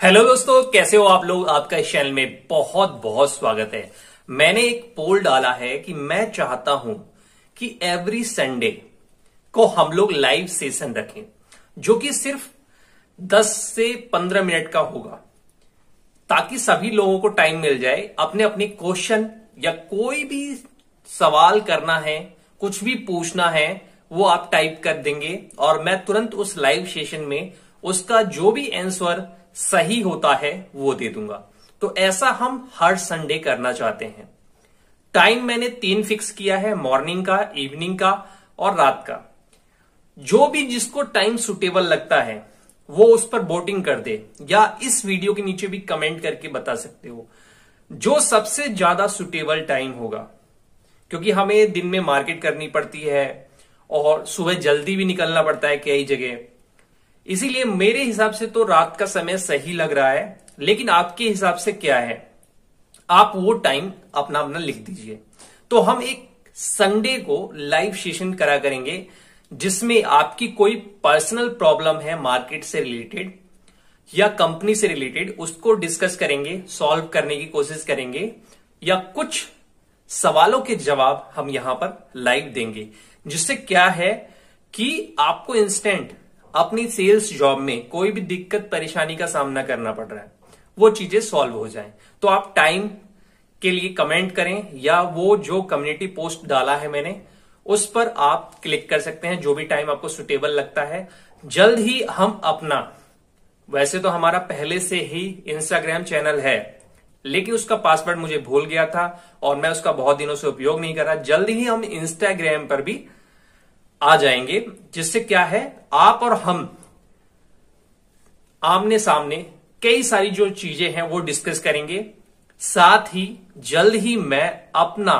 Hello दोस्तों, कैसे हो आप लोग? आपका इस चैनल में बहुत बहुत स्वागत है। मैंने एक पोल डाला है कि मैं चाहता हूँ कि एवरी संडे को हम लोग लाइव सेशन रखें, जो कि सिर्फ़ 10 से 15 मिनट का होगा, ताकि सभी लोगों को टाइम मिल जाए अपने अपने क्वेश्चन या कोई भी सवाल करना है, कुछ भी पूछना है, वो आप टाइप कर देंगे और मैं तुरंत उस लाइव सेशन में उसका जो भी आंसर सही होता है, वो दे दूँगा। तो ऐसा हम हर संडे करना चाहते हैं। टाइम मैंने तीन फिक्स किया है मॉर्निंग का इवनिंग का और रात का। जो भी जिसको टाइम सुटेबल लगता है, वो उस पर वोटिंग कर दे, या इस वीडियो के नीचे भी कमेंट करके बता सकते हो। जो सबसे ज़्यादा सुटेबल टाइम होगा, क्योंकि हमें दिन में मार्केट करनी पड़ती है, और सुबह जल्दी भी निकलना पड़ता है कई जगह। इसीलिए मेरे हिसाब से तो रात का समय सही लग रहा है, लेकिन आपके हिसाब से क्या है? आप वो टाइम अपना अपना लिख दीजिए। तो हम एक संडे को लाइव सेशन करा करेंगे, जिसमें आपकी कोई पर्सनल प्रॉब्लम है मार्केट से रिलेटेड या कंपनी से रिलेटेड उसको डिस्कस करेंगे सॉल्व करने की कोशिश करेंगे, या कुछ सवालों के जवाब हम यहाँ पर लाइव देंगे। जिससे क्या है कि आपको इंस्टेंट अपनी सेल्स जॉब में कोई भी दिक्कत, परेशानी का सामना करना पड़ रहा है, वो चीज़ें सॉल्व हो जाए। तो आप टाइम के लिए कमेंट करें या वो जो कम्युनिटी पोस्ट डाला है मैंने, उस पर आप क्लिक कर सकते हैं, जो भी टाइम आपको सुटेबल लगता है। जल्द ही हम अपना, वैसे तो हमारा पहले से ही इंस्टाग्राम चैनल है, लेकिन उसका पासवर्ड मुझे भूल गया था और मैं उसका बहुत दिनों से उपयोग नहीं कर रहा। जल्द ही हम इंस्टाग्राम पर भी आ जाएँगे, जिससे क्या है, आप और हम आमने सामने कई सारी जो चीज़ें हैं वो डिस्कस करेंगे। साथ ही जल्द ही मैं अपना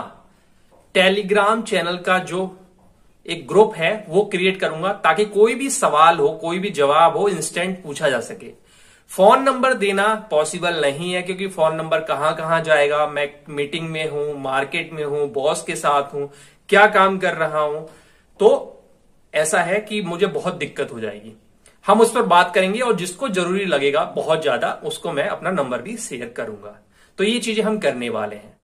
टेलीग्राम चैनल का जो एक ग्रुप है, वो क्रिएट करूँगा, ताकि कोई भी सवाल हो, कोई भी जवाब हो इंस्टेंट पूछा जा सके। फ़ोन नंबर देना पॉसिबल नहीं है, क्योंकि फ़ोन नंबर कहाँ कहाँ जाएगा। मैं मीटिंग में हूँ मार्केट में हूँ बॉस के साथ हूँ, क्या काम कर रहा हूँ। तो ऐसा है कि मुझे बहुत दिक्कत हो जाएगी। हम उस पर बात करेंगे और जिसको ज़रूरी लगेगा बहुत ज़्यादा, उसको मैं अपना नंबर भी शेयर करूँगा। तो ये चीज़ें हम करने वाले हैं।